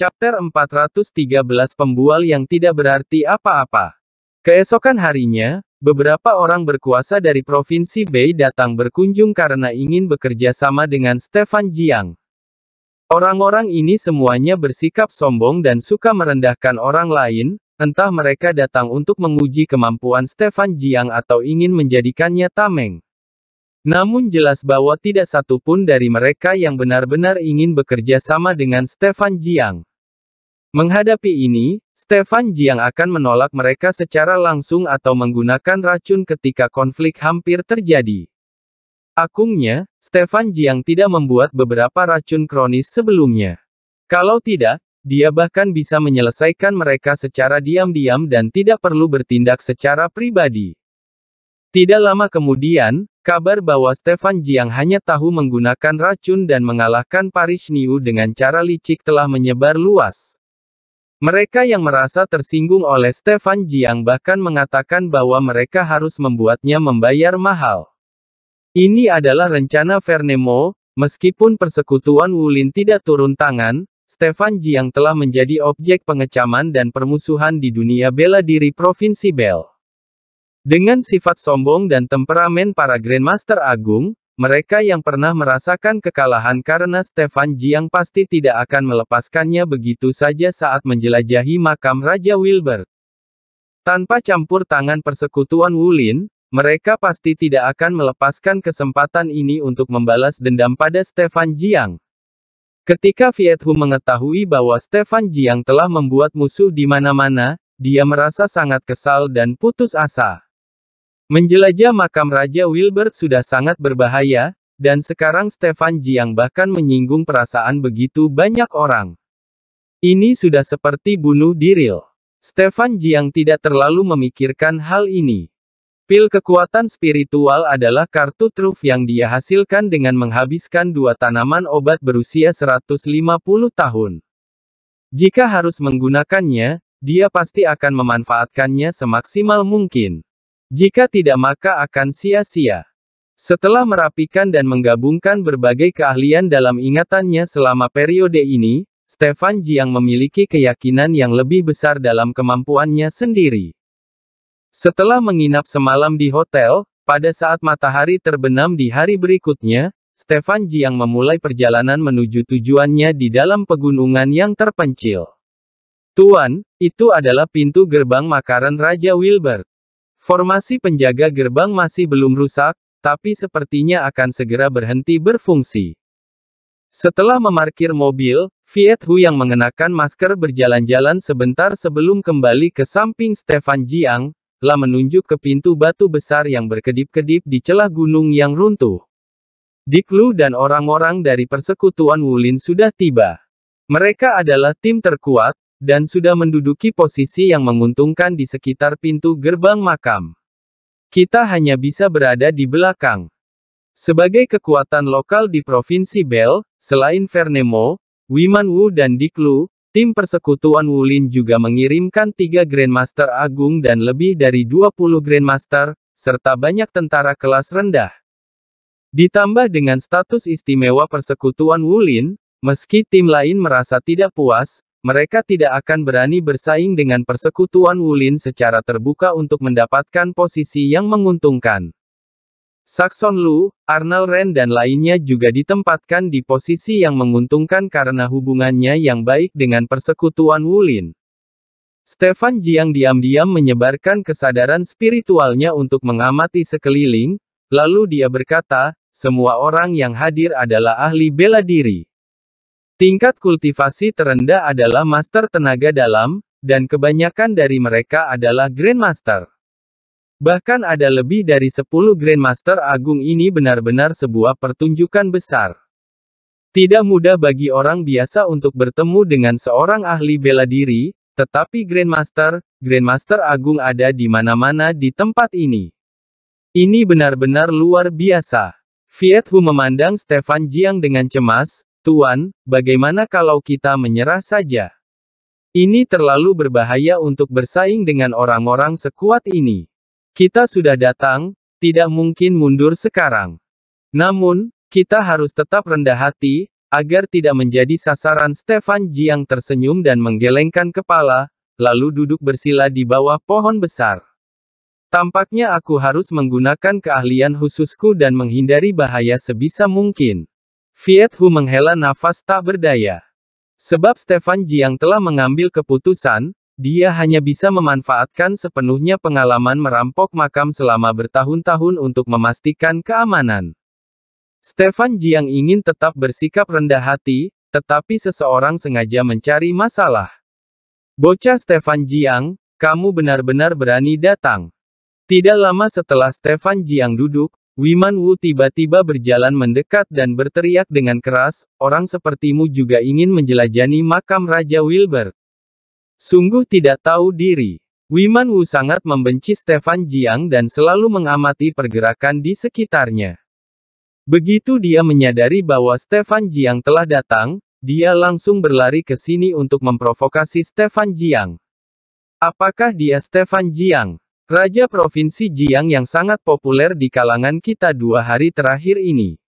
Chapter 413 Pembual yang tidak berarti apa-apa. Keesokan harinya, beberapa orang berkuasa dari Provinsi Bei datang berkunjung karena ingin bekerja sama dengan Stefan Jiang. Orang-orang ini semuanya bersikap sombong dan suka merendahkan orang lain, entah mereka datang untuk menguji kemampuan Stefan Jiang atau ingin menjadikannya tameng. Namun jelas bahwa tidak satu pun dari mereka yang benar-benar ingin bekerja sama dengan Stefan Jiang. Menghadapi ini, Stefan Jiang akan menolak mereka secara langsung atau menggunakan racun ketika konflik hampir terjadi. Akungnya, Stefan Jiang tidak membuat beberapa racun kronis sebelumnya. Kalau tidak, dia bahkan bisa menyelesaikan mereka secara diam-diam dan tidak perlu bertindak secara pribadi. Tidak lama kemudian, kabar bahwa Stefan Jiang hanya tahu menggunakan racun dan mengalahkan Paris Niu dengan cara licik telah menyebar luas. Mereka yang merasa tersinggung oleh Stefan Jiang bahkan mengatakan bahwa mereka harus membuatnya membayar mahal. Ini adalah rencana Vernemo, meskipun persekutuan Wulin tidak turun tangan, Stefan Jiang telah menjadi objek pengecaman dan permusuhan di dunia bela diri Provinsi Bel. Dengan sifat sombong dan temperamen para Grandmaster Agung, mereka yang pernah merasakan kekalahan karena Stefan Jiang pasti tidak akan melepaskannya begitu saja saat menjelajahi makam Raja Wilbert. Tanpa campur tangan persekutuan Wulin, mereka pasti tidak akan melepaskan kesempatan ini untuk membalas dendam pada Stefan Jiang. Ketika Viet Hu mengetahui bahwa Stefan Jiang telah membuat musuh di mana-mana, dia merasa sangat kesal dan putus asa. Menjelajah makam Raja Wilbert sudah sangat berbahaya, dan sekarang Stefan Jiang bahkan menyinggung perasaan begitu banyak orang. Ini sudah seperti bunuh diri. Stefan Jiang tidak terlalu memikirkan hal ini. Pil kekuatan spiritual adalah kartu truf yang dia hasilkan dengan menghabiskan dua tanaman obat berusia 150 tahun. Jika harus menggunakannya, dia pasti akan memanfaatkannya semaksimal mungkin. Jika tidak maka akan sia-sia. Setelah merapikan dan menggabungkan berbagai keahlian dalam ingatannya selama periode ini, Stefan Jiang memiliki keyakinan yang lebih besar dalam kemampuannya sendiri. Setelah menginap semalam di hotel, pada saat matahari terbenam di hari berikutnya, Stefan Jiang memulai perjalanan menuju tujuannya di dalam pegunungan yang terpencil. Tuan, itu adalah pintu gerbang makaran Raja Wilbert. Formasi penjaga gerbang masih belum rusak, tapi sepertinya akan segera berhenti berfungsi. Setelah memarkir mobil, Viet Hu yang mengenakan masker berjalan-jalan sebentar sebelum kembali ke samping Stefan Jiang, telah menunjuk ke pintu batu besar yang berkedip-kedip di celah gunung yang runtuh. Diklu dan orang-orang dari persekutuan Wulin sudah tiba. Mereka adalah tim terkuat, dan sudah menduduki posisi yang menguntungkan di sekitar pintu gerbang makam. Kita hanya bisa berada di belakang. Sebagai kekuatan lokal di Provinsi Bel, selain Vernemo, Wiman Wu dan Diklu, tim persekutuan Wulin juga mengirimkan tiga Grandmaster Agung dan lebih dari 20 Grandmaster, serta banyak tentara kelas rendah. Ditambah dengan status istimewa persekutuan Wulin, meski tim lain merasa tidak puas, mereka tidak akan berani bersaing dengan persekutuan Wulin secara terbuka untuk mendapatkan posisi yang menguntungkan. Saxon Lu, Arnold Ren dan lainnya juga ditempatkan di posisi yang menguntungkan karena hubungannya yang baik dengan persekutuan Wulin. Stefan Jiang diam-diam menyebarkan kesadaran spiritualnya untuk mengamati sekeliling, lalu dia berkata, semua orang yang hadir adalah ahli bela diri. Tingkat kultivasi terendah adalah Master Tenaga Dalam, dan kebanyakan dari mereka adalah Grandmaster. Bahkan ada lebih dari 10 Grandmaster Agung ini benar-benar sebuah pertunjukan besar. Tidak mudah bagi orang biasa untuk bertemu dengan seorang ahli bela diri, tetapi Grandmaster, Grandmaster Agung ada di mana-mana di tempat ini. Ini benar-benar luar biasa. Viet Hu memandang Stefan Jiang dengan cemas, Tuan, bagaimana kalau kita menyerah saja? Ini terlalu berbahaya untuk bersaing dengan orang-orang sekuat ini. Kita sudah datang, tidak mungkin mundur sekarang. Namun, kita harus tetap rendah hati, agar tidak menjadi sasaran Stefan Jiang tersenyum dan menggelengkan kepala, lalu duduk bersila di bawah pohon besar. Tampaknya aku harus menggunakan keahlian khususku dan menghindari bahaya sebisa mungkin. Viet Hu menghela nafas tak berdaya. Sebab Stefan Jiang telah mengambil keputusan, dia hanya bisa memanfaatkan sepenuhnya pengalaman merampok makam selama bertahun-tahun untuk memastikan keamanan. Stefan Jiang ingin tetap bersikap rendah hati, tetapi seseorang sengaja mencari masalah. Bocah Stefan Jiang, kamu benar-benar berani datang. Tidak lama setelah Stefan Jiang duduk, Wiman Wu tiba-tiba berjalan mendekat dan berteriak dengan keras, orang sepertimu juga ingin menjelajahi makam Raja Wilbert. Sungguh tidak tahu diri. Wiman Wu sangat membenci Stefan Jiang dan selalu mengamati pergerakan di sekitarnya. Begitu dia menyadari bahwa Stefan Jiang telah datang, dia langsung berlari ke sini untuk memprovokasi Stefan Jiang. Apakah dia Stefan Jiang? Raja Provinsi Jiang yang sangat populer di kalangan kita dua hari terakhir ini.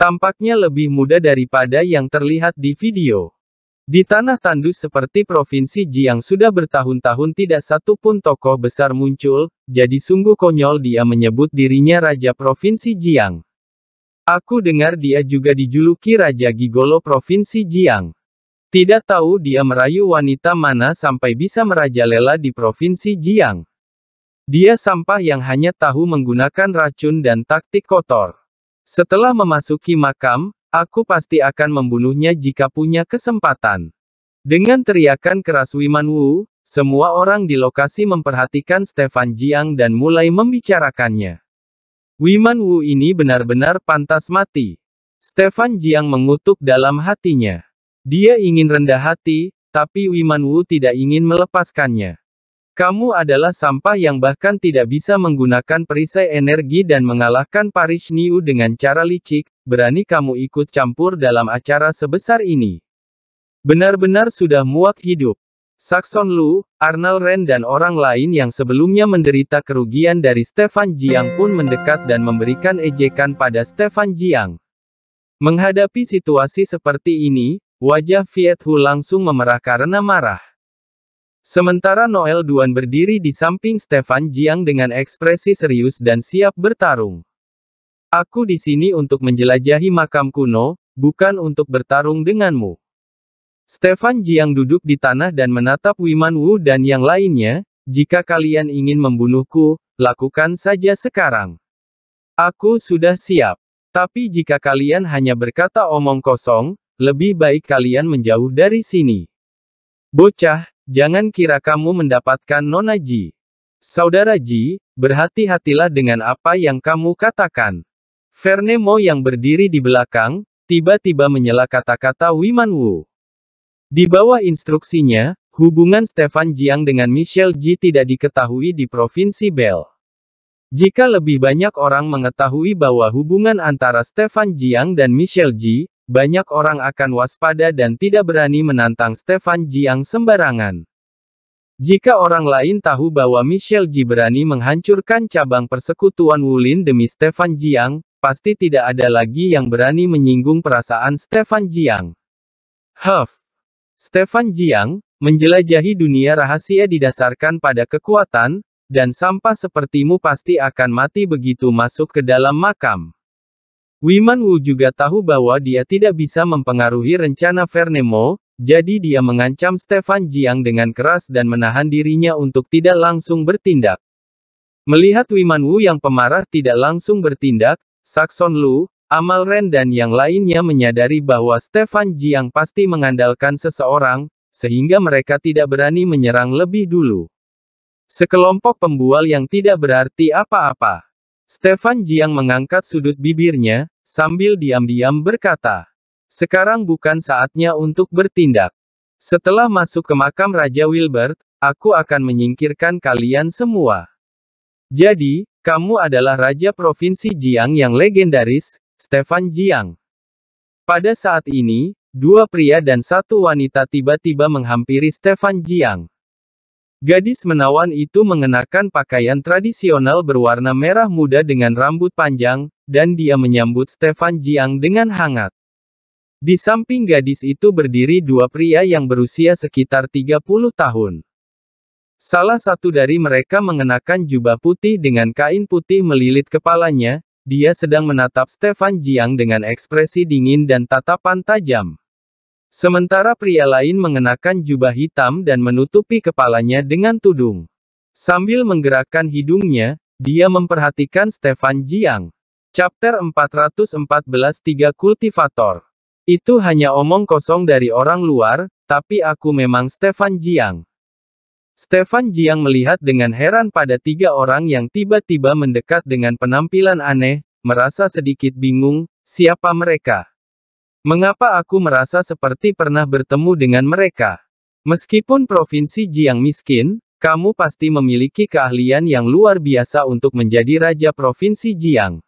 Tampaknya lebih muda daripada yang terlihat di video. Di tanah tandus seperti Provinsi Jiang sudah bertahun-tahun tidak satu pun tokoh besar muncul, jadi sungguh konyol dia menyebut dirinya Raja Provinsi Jiang. Aku dengar dia juga dijuluki Raja Gigolo Provinsi Jiang. Tidak tahu dia merayu wanita mana sampai bisa merajalela di Provinsi Jiang. Dia sampah yang hanya tahu menggunakan racun dan taktik kotor. Setelah memasuki makam, aku pasti akan membunuhnya jika punya kesempatan. Dengan teriakan keras Wiman Wu, semua orang di lokasi memperhatikan Stefan Jiang dan mulai membicarakannya. Wiman Wu ini benar-benar pantas mati. Stefan Jiang mengutuk dalam hatinya. Dia ingin rendah hati, tapi Wiman Wu tidak ingin melepaskannya. Kamu adalah sampah yang bahkan tidak bisa menggunakan perisai energi dan mengalahkan Paris Niu dengan cara licik, berani kamu ikut campur dalam acara sebesar ini. Benar-benar sudah muak hidup. Saxon Lu, Arnold Ren dan orang lain yang sebelumnya menderita kerugian dari Stefan Jiang pun mendekat dan memberikan ejekan pada Stefan Jiang. Menghadapi situasi seperti ini, wajah Viet Hu langsung memerah karena marah. Sementara Noel Duan berdiri di samping Stefan Jiang dengan ekspresi serius dan siap bertarung. Aku di sini untuk menjelajahi makam kuno, bukan untuk bertarung denganmu. Stefan Jiang duduk di tanah dan menatap Wiman Wu dan yang lainnya, jika kalian ingin membunuhku, lakukan saja sekarang. Aku sudah siap. Tapi jika kalian hanya berkata omong kosong, lebih baik kalian menjauh dari sini. Bocah, Jangan kira kamu mendapatkan Nona Ji. Saudara Ji, berhati-hatilah dengan apa yang kamu katakan. Vernemo yang berdiri di belakang, tiba-tiba menyela kata-kata Wiman Wu. Di bawah instruksinya, hubungan Stefan Jiang dengan Michelle Ji tidak diketahui di Provinsi Bell. Jika lebih banyak orang mengetahui bahwa hubungan antara Stefan Jiang dan Michelle Ji, banyak orang akan waspada dan tidak berani menantang Stefan Jiang sembarangan. Jika orang lain tahu bahwa Michelle Ji berani menghancurkan cabang persekutuan Wulin demi Stefan Jiang, pasti tidak ada lagi yang berani menyinggung perasaan Stefan Jiang. Huff. Stefan Jiang, menjelajahi dunia rahasia didasarkan pada kekuatan, dan sampah sepertimu pasti akan mati begitu masuk ke dalam makam. Wiman Wu juga tahu bahwa dia tidak bisa mempengaruhi rencana Vernemo, jadi dia mengancam Stefan Jiang dengan keras dan menahan dirinya untuk tidak langsung bertindak. Melihat Wiman Wu yang pemarah tidak langsung bertindak, Saxon Lu, Amal Ren dan yang lainnya menyadari bahwa Stefan Jiang pasti mengandalkan seseorang, sehingga mereka tidak berani menyerang lebih dulu. Sekelompok pembual yang tidak berarti apa-apa. Stefan Jiang mengangkat sudut bibirnya, Sambil diam-diam berkata, sekarang bukan saatnya untuk bertindak. Setelah masuk ke makam Raja Wilbert, aku akan menyingkirkan kalian semua. Jadi, kamu adalah Raja Provinsi Jiang yang legendaris, Stefan Jiang. Pada saat ini, dua pria dan satu wanita tiba-tiba menghampiri Stefan Jiang. Gadis menawan itu mengenakan pakaian tradisional berwarna merah muda dengan rambut panjang, dan dia menyambut Stefan Jiang dengan hangat. Di samping gadis itu berdiri dua pria yang berusia sekitar 30 tahun. Salah satu dari mereka mengenakan jubah putih dengan kain putih melilit kepalanya, dia sedang menatap Stefan Jiang dengan ekspresi dingin dan tatapan tajam. Sementara pria lain mengenakan jubah hitam dan menutupi kepalanya dengan tudung. Sambil menggerakkan hidungnya, dia memperhatikan Stefan Jiang. Chapter 414 Tiga Kultivator itu hanya omong kosong dari orang luar, tapi aku memang Stefan Jiang. Stefan Jiang melihat dengan heran pada tiga orang yang tiba-tiba mendekat dengan penampilan aneh, merasa sedikit bingung, siapa mereka? Mengapa aku merasa seperti pernah bertemu dengan mereka? Meskipun provinsi Jiang miskin, kamu pasti memiliki keahlian yang luar biasa untuk menjadi raja provinsi Jiang.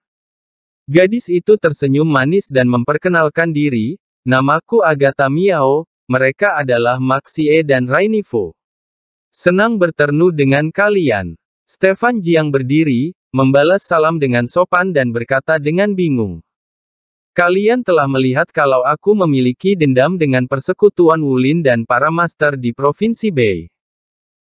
Gadis itu tersenyum manis dan memperkenalkan diri, namaku Agatha Miao, mereka adalah Maxie dan Rainivo. Senang bertemu dengan kalian. Stefan Jiang berdiri, membalas salam dengan sopan dan berkata dengan bingung. Kalian telah melihat kalau aku memiliki dendam dengan persekutuan Wulin dan para master di Provinsi Bei.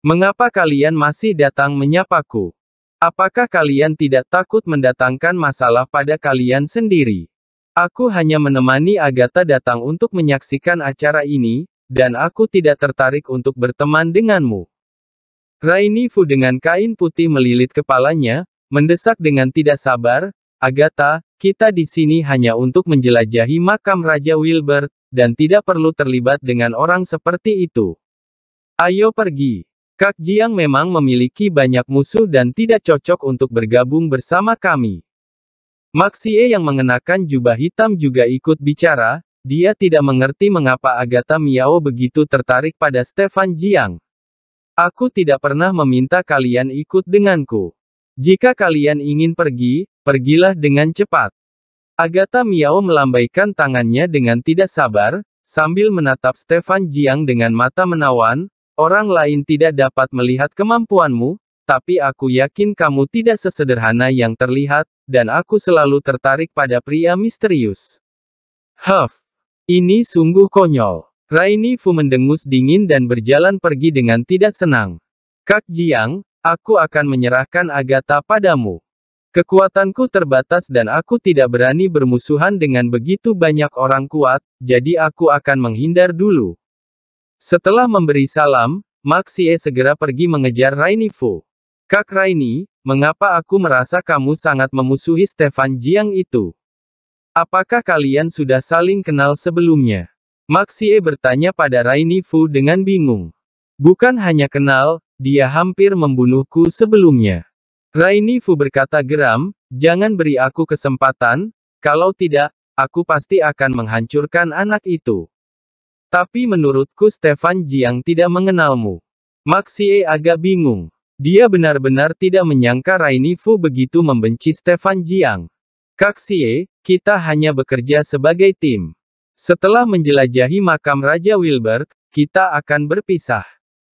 Mengapa kalian masih datang menyapaku? Apakah kalian tidak takut mendatangkan masalah pada kalian sendiri? Aku hanya menemani Agatha datang untuk menyaksikan acara ini, dan aku tidak tertarik untuk berteman denganmu. Raini Fu dengan kain putih melilit kepalanya, mendesak dengan tidak sabar, Agatha, kita di sini hanya untuk menjelajahi makam Raja Wilbert, dan tidak perlu terlibat dengan orang seperti itu. Ayo pergi. Kak Jiang memang memiliki banyak musuh dan tidak cocok untuk bergabung bersama kami. Maxie yang mengenakan jubah hitam juga ikut bicara, dia tidak mengerti mengapa Agatha Miao begitu tertarik pada Stefan Jiang. Aku tidak pernah meminta kalian ikut denganku. Jika kalian ingin pergi, pergilah dengan cepat. Agatha Miao melambaikan tangannya dengan tidak sabar, sambil menatap Stefan Jiang dengan mata menawan, Orang lain tidak dapat melihat kemampuanmu, tapi aku yakin kamu tidak sesederhana yang terlihat, dan aku selalu tertarik pada pria misterius. Huff. Ini sungguh konyol. Raini Fu mendengus dingin dan berjalan pergi dengan tidak senang. Kak Jiang, aku akan menyerahkan Agatha padamu. Kekuatanku terbatas dan aku tidak berani bermusuhan dengan begitu banyak orang kuat, jadi aku akan menghindar dulu. Setelah memberi salam, Maxie segera pergi mengejar Raini Fu. Kak Raini, mengapa aku merasa kamu sangat memusuhi Stefan Jiang itu? Apakah kalian sudah saling kenal sebelumnya? Maxie bertanya pada Raini Fu dengan bingung. Bukan hanya kenal, dia hampir membunuhku sebelumnya. Raini Fu berkata geram, jangan beri aku kesempatan, kalau tidak, aku pasti akan menghancurkan anak itu. Tapi menurutku Stefan Jiang tidak mengenalmu. Maxie agak bingung. Dia benar-benar tidak menyangka Raini Fu begitu membenci Stefan Jiang. Kak Xie, kita hanya bekerja sebagai tim. Setelah menjelajahi makam Raja Wilbert, kita akan berpisah.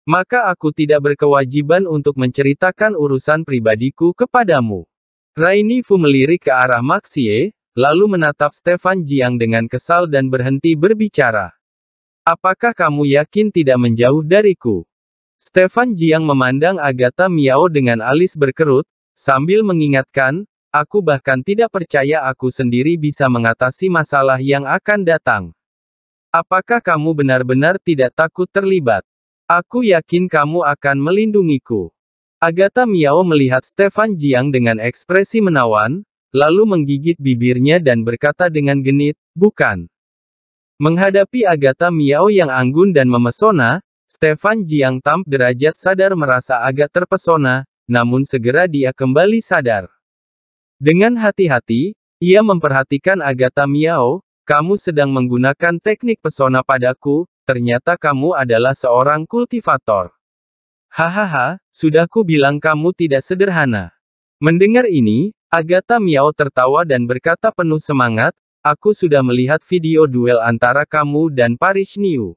Maka aku tidak berkewajiban untuk menceritakan urusan pribadiku kepadamu. Raini Fu melirik ke arah Maxie, lalu menatap Stefan Jiang dengan kesal dan berhenti berbicara. Apakah kamu yakin tidak menjauh dariku? Stefan Jiang memandang Agatha Miao dengan alis berkerut, sambil mengingatkan, aku bahkan tidak percaya aku sendiri bisa mengatasi masalah yang akan datang. Apakah kamu benar-benar tidak takut terlibat? Aku yakin kamu akan melindungiku. Agatha Miao melihat Stefan Jiang dengan ekspresi menawan, lalu menggigit bibirnya dan berkata dengan genit, bukan. Menghadapi Agatha Miao yang anggun dan memesona, Stefan Jiang Tam derajat sadar merasa agak terpesona, namun segera dia kembali sadar. Dengan hati-hati, ia memperhatikan Agatha Miao, kamu sedang menggunakan teknik pesona padaku, ternyata kamu adalah seorang kultivator. Hahaha, sudah ku bilang kamu tidak sederhana. Mendengar ini, Agatha Miao tertawa dan berkata penuh semangat, Aku sudah melihat video duel antara kamu dan Paris Niu.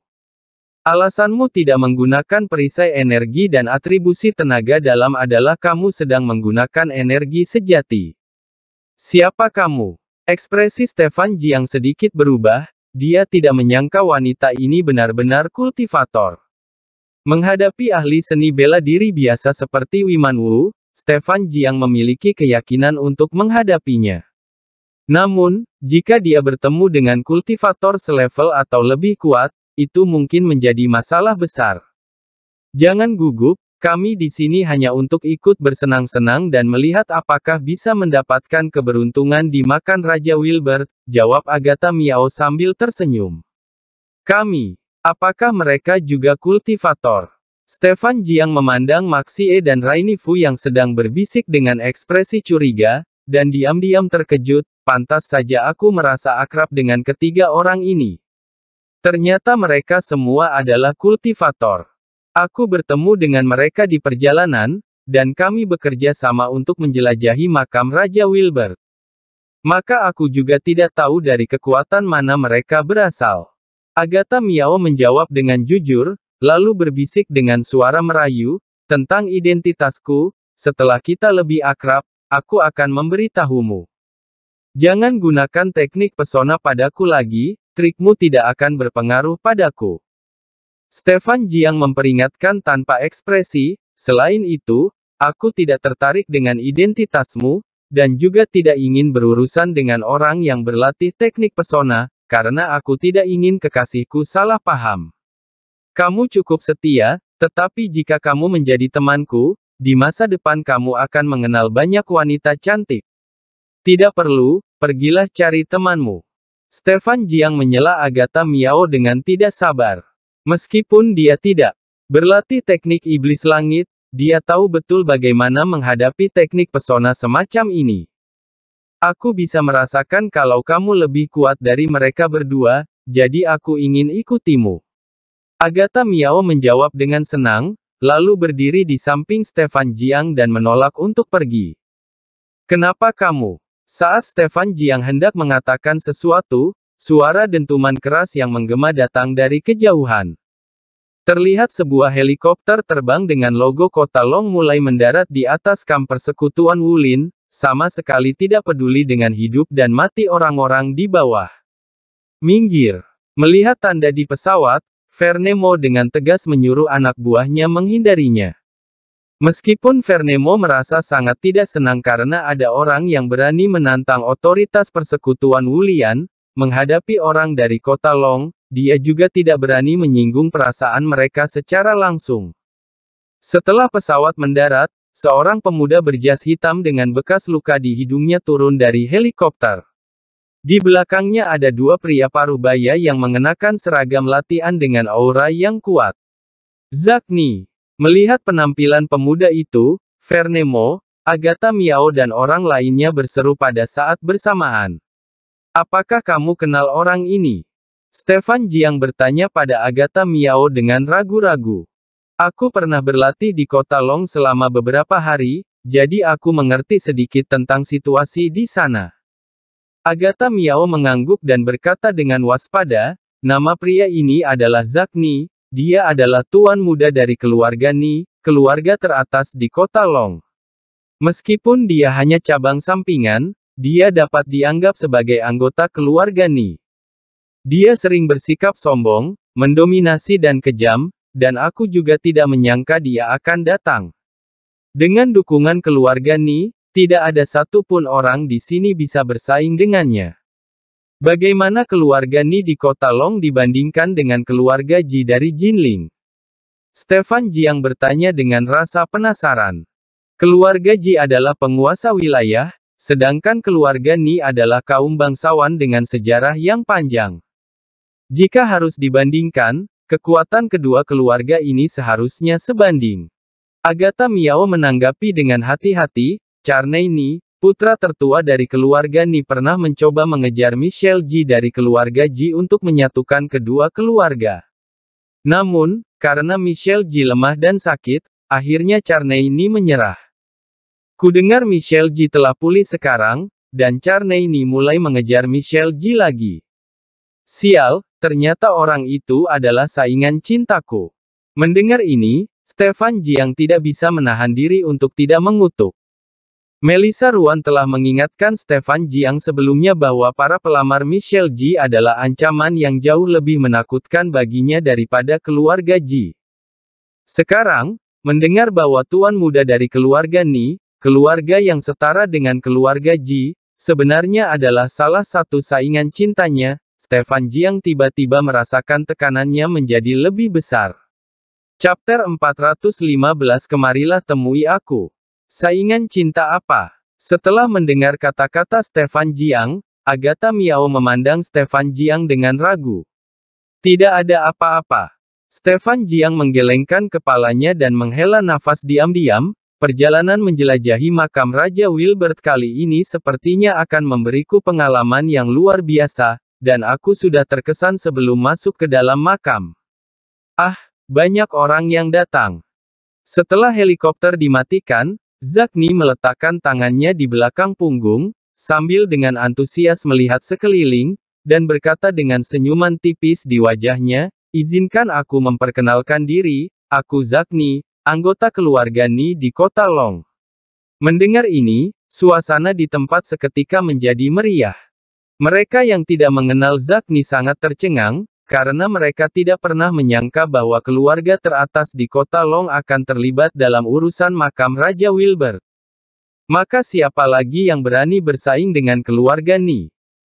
Alasanmu tidak menggunakan perisai energi dan atribusi tenaga dalam adalah kamu sedang menggunakan energi sejati. Siapa kamu? Ekspresi Stefan Jiang sedikit berubah, dia tidak menyangka wanita ini benar-benar kultivator. Menghadapi ahli seni bela diri biasa seperti Wiman Wu, Stefan Jiang memiliki keyakinan untuk menghadapinya. Namun, jika dia bertemu dengan kultivator selevel atau lebih kuat, itu mungkin menjadi masalah besar. Jangan gugup, kami di sini hanya untuk ikut bersenang-senang dan melihat apakah bisa mendapatkan keberuntungan di makan Raja Wilbert, jawab Agatha Miao sambil tersenyum. Kami, apakah mereka juga kultivator? Stefan Jiang memandang Maxie dan Raini Fu yang sedang berbisik dengan ekspresi curiga, dan diam-diam terkejut, pantas saja aku merasa akrab dengan ketiga orang ini. Ternyata mereka semua adalah kultivator. Aku bertemu dengan mereka di perjalanan, dan kami bekerja sama untuk menjelajahi makam Raja Wilbert. Maka aku juga tidak tahu dari kekuatan mana mereka berasal. Agatha Miao menjawab dengan jujur, lalu berbisik dengan suara merayu, tentang identitasku, setelah kita lebih akrab, aku akan memberitahumu. Jangan gunakan teknik pesona padaku lagi, trikmu tidak akan berpengaruh padaku. Stefan Jiang memperingatkan tanpa ekspresi, selain itu, aku tidak tertarik dengan identitasmu, dan juga tidak ingin berurusan dengan orang yang berlatih teknik pesona, karena aku tidak ingin kekasihku salah paham. Kamu cukup setia, tetapi jika kamu menjadi temanku, di masa depan kamu akan mengenal banyak wanita cantik. Tidak perlu, pergilah cari temanmu. Stefan Jiang menyela Agatha Miao dengan tidak sabar. Meskipun dia tidak berlatih teknik iblis langit, dia tahu betul bagaimana menghadapi teknik pesona semacam ini. Aku bisa merasakan kalau kamu lebih kuat dari mereka berdua, jadi aku ingin ikutimu. Agatha Miao menjawab dengan senang, lalu berdiri di samping Stefan Jiang dan menolak untuk pergi. Kenapa kamu? Saat Stefan Jiang hendak mengatakan sesuatu, suara dentuman keras yang menggema datang dari kejauhan. Terlihat sebuah helikopter terbang dengan logo kota Long mulai mendarat di atas kamp persekutuan Wulin, sama sekali tidak peduli dengan hidup dan mati orang-orang di bawah. Minggir. Melihat tanda di pesawat, Vernemo dengan tegas menyuruh anak buahnya menghindarinya. Meskipun Vernemo merasa sangat tidak senang karena ada orang yang berani menantang otoritas persekutuan Wulian, menghadapi orang dari kota Long, dia juga tidak berani menyinggung perasaan mereka secara langsung. Setelah pesawat mendarat, seorang pemuda berjas hitam dengan bekas luka di hidungnya turun dari helikopter. Di belakangnya ada dua pria parubaya yang mengenakan seragam latihan dengan aura yang kuat. Zakni, Melihat penampilan pemuda itu, Vernemo, Agatha Miao dan orang lainnya berseru pada saat bersamaan. Apakah kamu kenal orang ini? Stefan Jiang bertanya pada Agatha Miao dengan ragu-ragu. Aku pernah berlatih di kota Long selama beberapa hari, jadi aku mengerti sedikit tentang situasi di sana. Agatha Miao mengangguk dan berkata dengan waspada, nama pria ini adalah Zakni, dia adalah tuan muda dari keluarga Ni, keluarga teratas di kota Long. Meskipun dia hanya cabang sampingan, dia dapat dianggap sebagai anggota keluarga Ni. Dia sering bersikap sombong, mendominasi dan kejam, dan aku juga tidak menyangka dia akan datang. Dengan dukungan keluarga Ni, tidak ada satupun orang di sini bisa bersaing dengannya. Bagaimana keluarga Ni di kota Long dibandingkan dengan keluarga Ji dari Jinling? Stefan Jiang bertanya dengan rasa penasaran. Keluarga Ji adalah penguasa wilayah, sedangkan keluarga Ni adalah kaum bangsawan dengan sejarah yang panjang. Jika harus dibandingkan, kekuatan kedua keluarga ini seharusnya sebanding. Agatha Miao menanggapi dengan hati-hati, Charney Ni, Putra tertua dari keluarga Ni pernah mencoba mengejar Michelle Ji dari keluarga Ji untuk menyatukan kedua keluarga. Namun, karena Michelle Ji lemah dan sakit, akhirnya Charney Ni menyerah. Kudengar Michelle Ji telah pulih sekarang, dan Charney Ni mulai mengejar Michelle Ji lagi. Sial, ternyata orang itu adalah saingan cintaku. Mendengar ini, Stefan Ji yang tidak bisa menahan diri untuk tidak mengutuk. Melissa Ruan telah mengingatkan Stefan Jiang sebelumnya bahwa para pelamar Michelle Ji adalah ancaman yang jauh lebih menakutkan baginya daripada keluarga Ji. Sekarang, mendengar bahwa tuan muda dari keluarga Ni, keluarga yang setara dengan keluarga Ji, sebenarnya adalah salah satu saingan cintanya, Stefan Jiang tiba-tiba merasakan tekanannya menjadi lebih besar. Chapter 415 Kemarilah temui aku. Saingan cinta apa? Setelah mendengar kata-kata Stefan Jiang, Agatha Miao memandang Stefan Jiang dengan ragu. Tidak ada apa-apa. Stefan Jiang menggelengkan kepalanya dan menghela nafas diam-diam, perjalanan menjelajahi makam Raja Wilbert kali ini sepertinya akan memberiku pengalaman yang luar biasa, dan aku sudah terkesan sebelum masuk ke dalam makam. Ah, banyak orang yang datang. Setelah helikopter dimatikan, Zakni meletakkan tangannya di belakang punggung, sambil dengan antusias melihat sekeliling, dan berkata dengan senyuman tipis di wajahnya, izinkan aku memperkenalkan diri, aku Zakni, anggota keluarga Ni di kota Long. Mendengar ini, suasana di tempat seketika menjadi meriah. Mereka yang tidak mengenal Zakni sangat tercengang, karena mereka tidak pernah menyangka bahwa keluarga teratas di kota Long akan terlibat dalam urusan makam Raja Wilbert. Maka siapa lagi yang berani bersaing dengan keluarga Ni?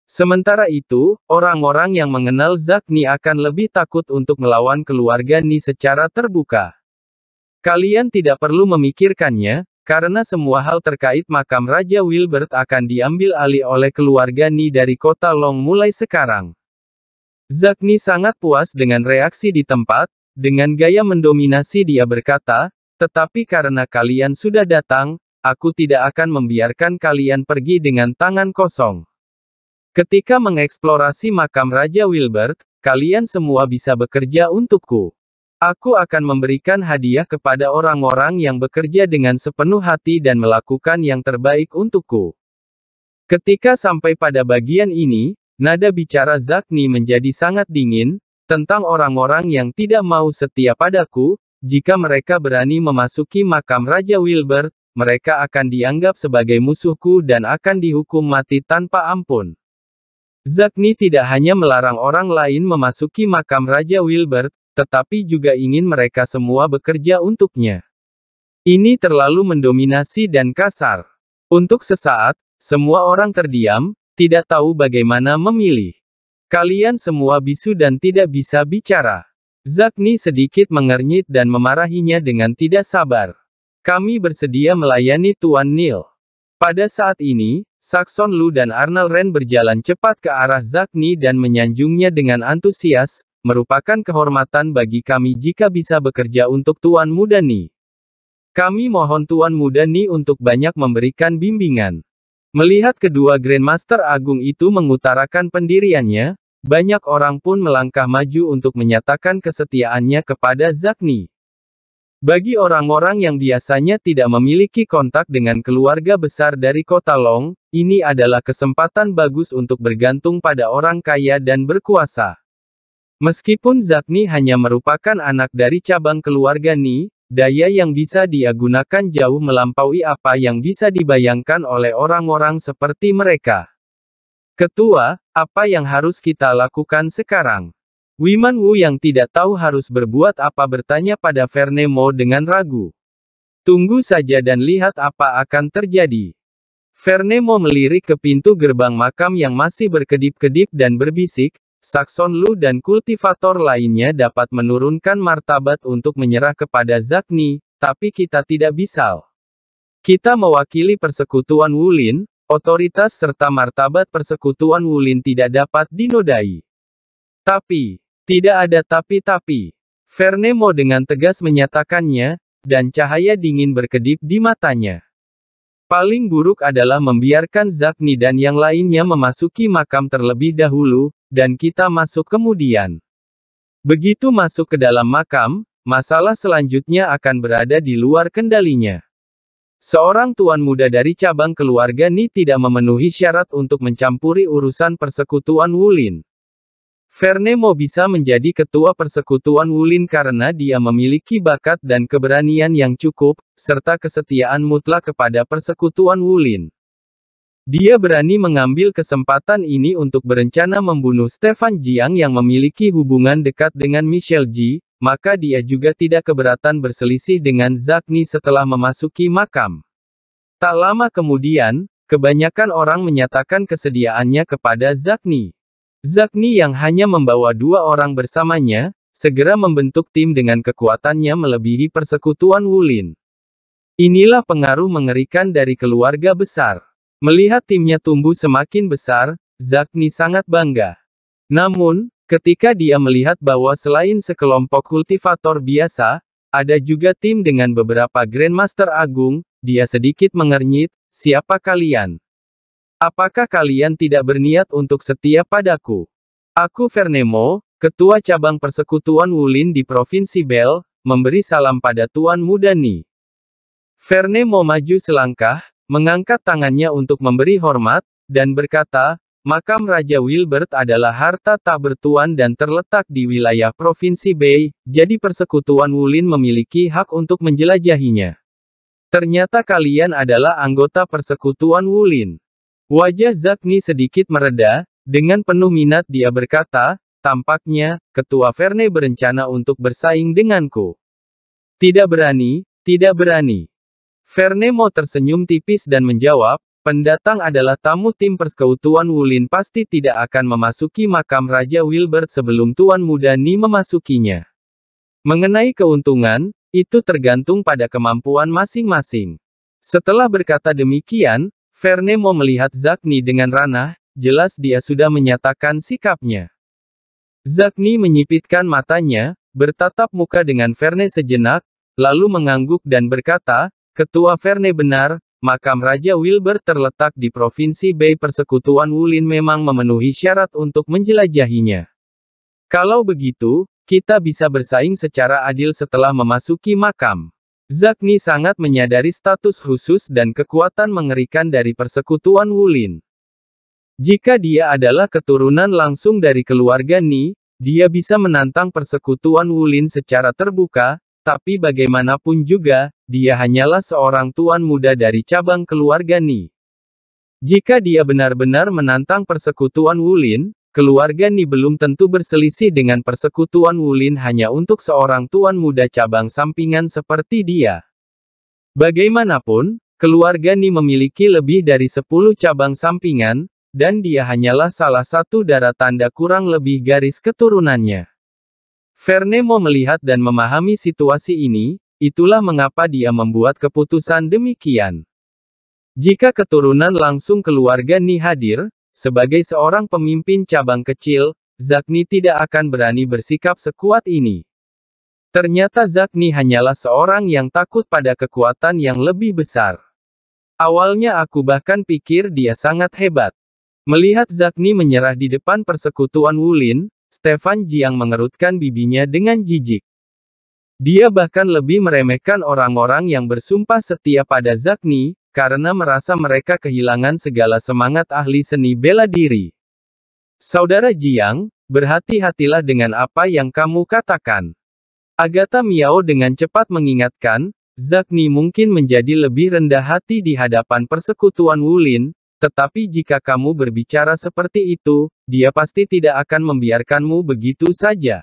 Sementara itu, orang-orang yang mengenal Zakni akan lebih takut untuk melawan keluarga Ni secara terbuka. Kalian tidak perlu memikirkannya, karena semua hal terkait makam Raja Wilbert akan diambil alih oleh keluarga Ni dari kota Long mulai sekarang. Zakni sangat puas dengan reaksi di tempat, dengan gaya mendominasi dia berkata, tetapi karena kalian sudah datang, aku tidak akan membiarkan kalian pergi dengan tangan kosong. Ketika mengeksplorasi makam Raja Wilbert, kalian semua bisa bekerja untukku. Aku akan memberikan hadiah kepada orang-orang yang bekerja dengan sepenuh hati dan melakukan yang terbaik untukku. Ketika sampai pada bagian ini, nada bicara Zakni menjadi sangat dingin, tentang orang-orang yang tidak mau setia padaku, jika mereka berani memasuki makam Raja Wilbert, mereka akan dianggap sebagai musuhku dan akan dihukum mati tanpa ampun. Zakni tidak hanya melarang orang lain memasuki makam Raja Wilbert, tetapi juga ingin mereka semua bekerja untuknya. Ini terlalu mendominasi dan kasar. Untuk sesaat, semua orang terdiam, tidak tahu bagaimana memilih. Kalian semua bisu dan tidak bisa bicara. Zakni sedikit mengernyit dan memarahinya dengan tidak sabar. Kami bersedia melayani Tuan Neil. Pada saat ini, Saxon Lu dan Arnold Ren berjalan cepat ke arah Zakni dan menyanjungnya dengan antusias, merupakan kehormatan bagi kami jika bisa bekerja untuk Tuan Muda Ni. Kami mohon Tuan Muda Ni untuk banyak memberikan bimbingan. Melihat kedua Grandmaster Agung itu mengutarakan pendiriannya, banyak orang pun melangkah maju untuk menyatakan kesetiaannya kepada Zakni. Bagi orang-orang yang biasanya tidak memiliki kontak dengan keluarga besar dari kota Long, ini adalah kesempatan bagus untuk bergantung pada orang kaya dan berkuasa. Meskipun Zakni hanya merupakan anak dari cabang keluarga Ni, daya yang bisa dia gunakan jauh melampaui apa yang bisa dibayangkan oleh orang-orang seperti mereka. Ketua, apa yang harus kita lakukan sekarang? Wiman Wu yang tidak tahu harus berbuat apa bertanya pada Verne Mo dengan ragu. Tunggu saja dan lihat apa akan terjadi. Verne Mo melirik ke pintu gerbang makam yang masih berkedip-kedip dan berbisik, Saxon Lu dan kultivator lainnya dapat menurunkan martabat untuk menyerah kepada Zakni, tapi kita tidak bisa. Kita mewakili persekutuan Wulin, otoritas serta martabat persekutuan Wulin tidak dapat dinodai. Tapi, tidak ada tapi-tapi. Vernemo dengan tegas menyatakannya, dan cahaya dingin berkedip di matanya. Paling buruk adalah membiarkan Zakni dan yang lainnya memasuki makam terlebih dahulu, dan kita masuk kemudian. Begitu masuk ke dalam makam, masalah selanjutnya akan berada di luar kendalinya. Seorang tuan muda dari cabang keluarga Ni tidak memenuhi syarat untuk mencampuri urusan persekutuan Wulin. Vernemo bisa menjadi ketua persekutuan Wulin karena dia memiliki bakat dan keberanian yang cukup, serta kesetiaan mutlak kepada persekutuan Wulin. Dia berani mengambil kesempatan ini untuk berencana membunuh Stefan Jiang yang memiliki hubungan dekat dengan Michelle Ji, maka dia juga tidak keberatan berselisih dengan Zakni setelah memasuki makam. Tak lama kemudian, kebanyakan orang menyatakan kesediaannya kepada Zakni. Zakni yang hanya membawa dua orang bersamanya, segera membentuk tim dengan kekuatannya melebihi persekutuan Wulin. Inilah pengaruh mengerikan dari keluarga besar. Melihat timnya tumbuh semakin besar, Zakni sangat bangga. Namun, ketika dia melihat bahwa selain sekelompok kultivator biasa, ada juga tim dengan beberapa Grandmaster Agung, dia sedikit mengernyit, siapa kalian? Apakah kalian tidak berniat untuk setia padaku? Aku Vernemo, Ketua Cabang Persekutuan Wulin di Provinsi Bel, memberi salam pada Tuan Muda Ni. Maju selangkah, mengangkat tangannya untuk memberi hormat, dan berkata, makam Raja Wilbert adalah harta tak bertuan dan terletak di wilayah Provinsi Bei, jadi Persekutuan Wulin memiliki hak untuk menjelajahinya. Ternyata kalian adalah anggota Persekutuan Wulin. Wajah Zakni sedikit mereda, dengan penuh minat dia berkata, tampaknya, Ketua Verne berencana untuk bersaing denganku. Tidak berani, tidak berani. Verne mau tersenyum tipis dan menjawab, pendatang adalah tamu tim persekutuan Wulin pasti tidak akan memasuki makam Raja Wilbert sebelum Tuan Muda Ni memasukinya. Mengenai keuntungan, itu tergantung pada kemampuan masing-masing. Setelah berkata demikian, Verne mau melihat Zakni dengan ranah, jelas dia sudah menyatakan sikapnya. Zakni menyipitkan matanya, bertatap muka dengan Verne sejenak, lalu mengangguk dan berkata, Ketua Verne benar, makam Raja Wilbur terletak di Provinsi Bei Persekutuan Wulin memang memenuhi syarat untuk menjelajahinya. Kalau begitu, kita bisa bersaing secara adil setelah memasuki makam. Zakni sangat menyadari status khusus dan kekuatan mengerikan dari persekutuan Wulin. Jika dia adalah keturunan langsung dari keluarga Ni, dia bisa menantang persekutuan Wulin secara terbuka, tapi bagaimanapun juga, dia hanyalah seorang tuan muda dari cabang keluarga Ni. Jika dia benar-benar menantang persekutuan Wulin, Keluarga Ni belum tentu berselisih dengan persekutuan Wulin hanya untuk seorang tuan muda cabang sampingan seperti dia. Bagaimanapun, keluarga Ni memiliki lebih dari 10 cabang sampingan, dan dia hanyalah salah satu darah tanda kurang lebih garis keturunannya. Verne mau melihat dan memahami situasi ini, itulah mengapa dia membuat keputusan demikian. Jika keturunan langsung keluarga Ni hadir, sebagai seorang pemimpin cabang kecil, Zakni tidak akan berani bersikap sekuat ini. Ternyata Zakni hanyalah seorang yang takut pada kekuatan yang lebih besar. Awalnya aku bahkan pikir dia sangat hebat. Melihat Zakni menyerah di depan persekutuan Wulin, Stefan Jiang mengerutkan bibinya dengan jijik. Dia bahkan lebih meremehkan orang-orang yang bersumpah setia pada Zakni, karena merasa mereka kehilangan segala semangat ahli seni bela diri. Saudara Jiang, berhati-hatilah dengan apa yang kamu katakan. Agatha Miao dengan cepat mengingatkan, Zakni mungkin menjadi lebih rendah hati di hadapan persekutuan Wulin, tetapi jika kamu berbicara seperti itu, dia pasti tidak akan membiarkanmu begitu saja.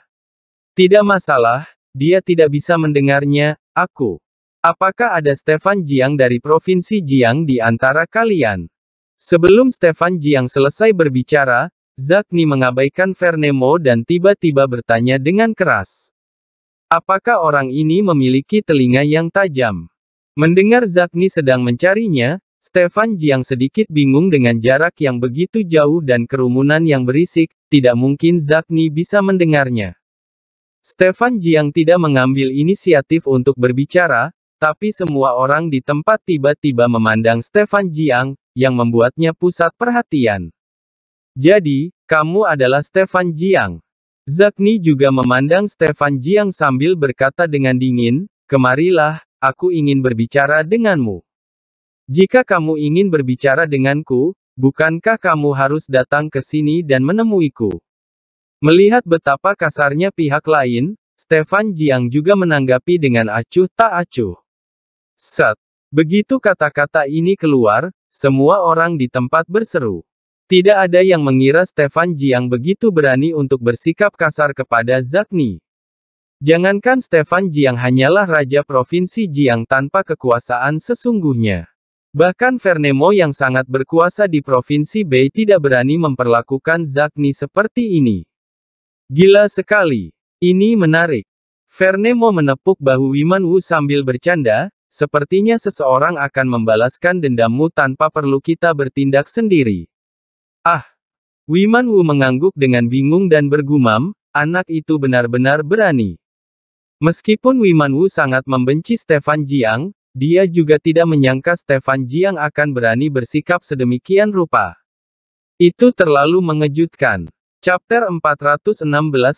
Tidak masalah, dia tidak bisa mendengarnya, aku. Apakah ada Stefan Jiang dari Provinsi Jiang di antara kalian? Sebelum Stefan Jiang selesai berbicara, Zakni mengabaikan Vernemo dan tiba-tiba bertanya dengan keras. Apakah orang ini memiliki telinga yang tajam? Mendengar Zakni sedang mencarinya, Stefan Jiang sedikit bingung dengan jarak yang begitu jauh dan kerumunan yang berisik, tidak mungkin Zakni bisa mendengarnya. Stefan Jiang tidak mengambil inisiatif untuk berbicara, tapi semua orang di tempat tiba-tiba memandang Stefan Jiang, yang membuatnya pusat perhatian. Jadi, kamu adalah Stefan Jiang. Zakni juga memandang Stefan Jiang sambil berkata dengan dingin, Kemarilah, aku ingin berbicara denganmu. Jika kamu ingin berbicara denganku, bukankah kamu harus datang ke sini dan menemuiku? Melihat betapa kasarnya pihak lain, Stefan Jiang juga menanggapi dengan acuh tak acuh. Set. Begitu kata-kata ini keluar, semua orang di tempat berseru. Tidak ada yang mengira Stefan Jiang begitu berani untuk bersikap kasar kepada Zakni. Jangankan Stefan Jiang hanyalah raja provinsi Jiang tanpa kekuasaan sesungguhnya. Bahkan Vernemo yang sangat berkuasa di provinsi Bei tidak berani memperlakukan Zakni seperti ini. Gila sekali. Ini menarik. Vernemo menepuk bahu Wiman Wu sambil bercanda, sepertinya seseorang akan membalaskan dendammu tanpa perlu kita bertindak sendiri. Ah! Wiman Wu mengangguk dengan bingung dan bergumam, anak itu benar-benar berani. Meskipun Wiman Wu sangat membenci Stefan Jiang, dia juga tidak menyangka Stefan Jiang akan berani bersikap sedemikian rupa. Itu terlalu mengejutkan. Chapter 416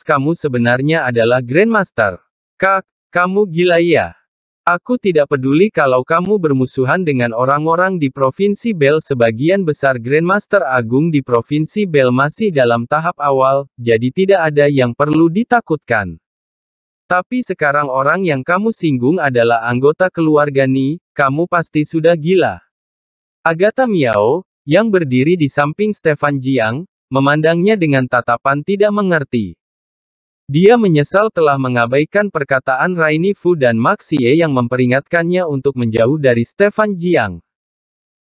Kamu sebenarnya adalah Grandmaster. Kak, kamu gila ya? Aku tidak peduli kalau kamu bermusuhan dengan orang-orang di Provinsi Bel sebagian besar Grandmaster Agung di Provinsi Bel masih dalam tahap awal, jadi tidak ada yang perlu ditakutkan. Tapi sekarang orang yang kamu singgung adalah anggota keluarga Ni, kamu pasti sudah gila. Agatha Miao, yang berdiri di samping Stefan Jiang, memandangnya dengan tatapan tidak mengerti. Dia menyesal telah mengabaikan perkataan Raini Fu dan Maxie yang memperingatkannya untuk menjauh dari Stefan Jiang.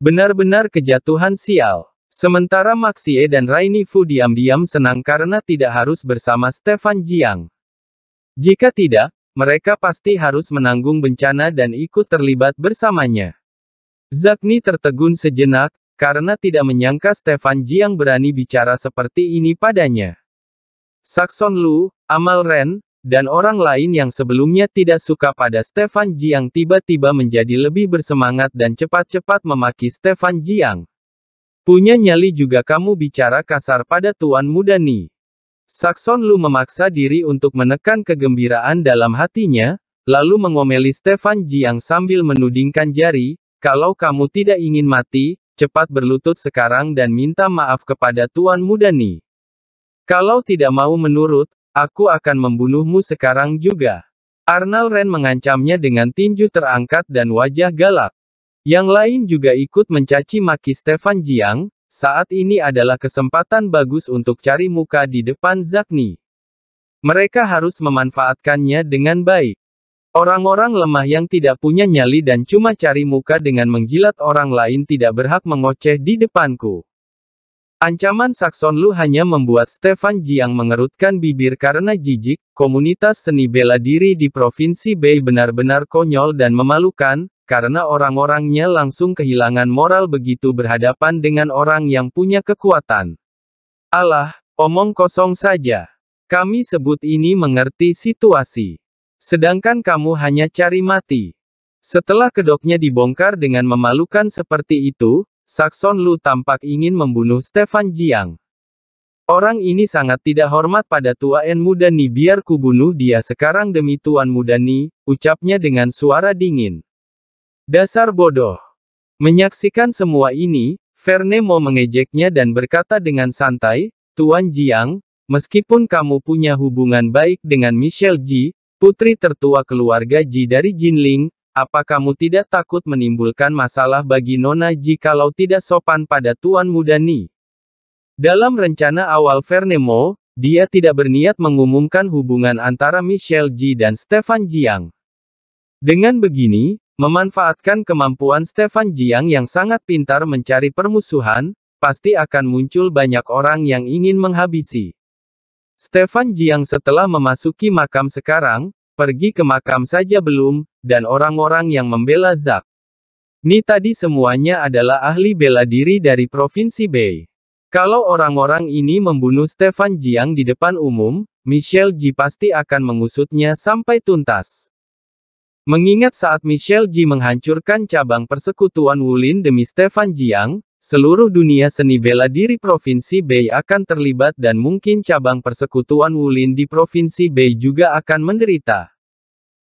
Benar-benar kejatuhan sial. Sementara Maxie dan Raini Fu diam-diam senang karena tidak harus bersama Stefan Jiang. Jika tidak, mereka pasti harus menanggung bencana dan ikut terlibat bersamanya. Zakni tertegun sejenak, karena tidak menyangka Stefan Jiang berani bicara seperti ini padanya. Saxon Lu, Amal Ren, dan orang lain yang sebelumnya tidak suka pada Stefan Jiang tiba-tiba menjadi lebih bersemangat dan cepat-cepat memaki Stefan Jiang. Punya nyali juga kamu bicara kasar pada Tuan Muda Ni. Saxon Lu memaksa diri untuk menekan kegembiraan dalam hatinya, lalu mengomeli Stefan Jiang sambil menudingkan jari, kalau kamu tidak ingin mati, cepat berlutut sekarang dan minta maaf kepada Tuan Muda Ni. Kalau tidak mau menurut, aku akan membunuhmu sekarang juga. Arnal Ren mengancamnya dengan tinju terangkat dan wajah galak. Yang lain juga ikut mencaci maki Stefan Jiang, saat ini adalah kesempatan bagus untuk cari muka di depan Zakni. Mereka harus memanfaatkannya dengan baik. Orang-orang lemah yang tidak punya nyali dan cuma cari muka dengan menjilat orang lain tidak berhak mengoceh di depanku. Ancaman Saxon Lu hanya membuat Stefan Jiang mengerutkan bibir karena jijik, komunitas seni bela diri di Provinsi Bei benar-benar konyol dan memalukan, karena orang-orangnya langsung kehilangan moral begitu berhadapan dengan orang yang punya kekuatan. Allah, omong kosong saja. Kami sebut ini mengerti situasi. Sedangkan kamu hanya cari mati. Setelah kedoknya dibongkar dengan memalukan seperti itu, Saxon Lu tampak ingin membunuh Stefan Jiang. Orang ini sangat tidak hormat pada Tua En Muda Ni biar ku bunuh dia sekarang demi Tuan Muda Ni, ucapnya dengan suara dingin. Dasar bodoh. Menyaksikan semua ini, Verne mau mengejeknya dan berkata dengan santai, Tuan Jiang, meskipun kamu punya hubungan baik dengan Michelle Ji, Putri tertua keluarga Ji dari Jinling, apa kamu tidak takut menimbulkan masalah bagi Nona Ji kalau tidak sopan pada Tuan Muda Ni? Dalam rencana awal Vernemo, dia tidak berniat mengumumkan hubungan antara Michelle Ji dan Stefan Jiang. Dengan begini, memanfaatkan kemampuan Stefan Jiang yang sangat pintar mencari permusuhan, pasti akan muncul banyak orang yang ingin menghabisi. Stefan Jiang setelah memasuki makam sekarang, pergi ke makam saja belum, dan orang-orang yang membela Zak. Ni tadi semuanya adalah ahli bela diri dari Provinsi Bei. Kalau orang-orang ini membunuh Stefan Jiang di depan umum, Michelle Ji pasti akan mengusutnya sampai tuntas. Mengingat saat Michelle Ji menghancurkan cabang persekutuan Wulin demi Stefan Jiang, Seluruh dunia seni bela diri Provinsi Bei akan terlibat dan mungkin cabang persekutuan Wulin di Provinsi Bei juga akan menderita.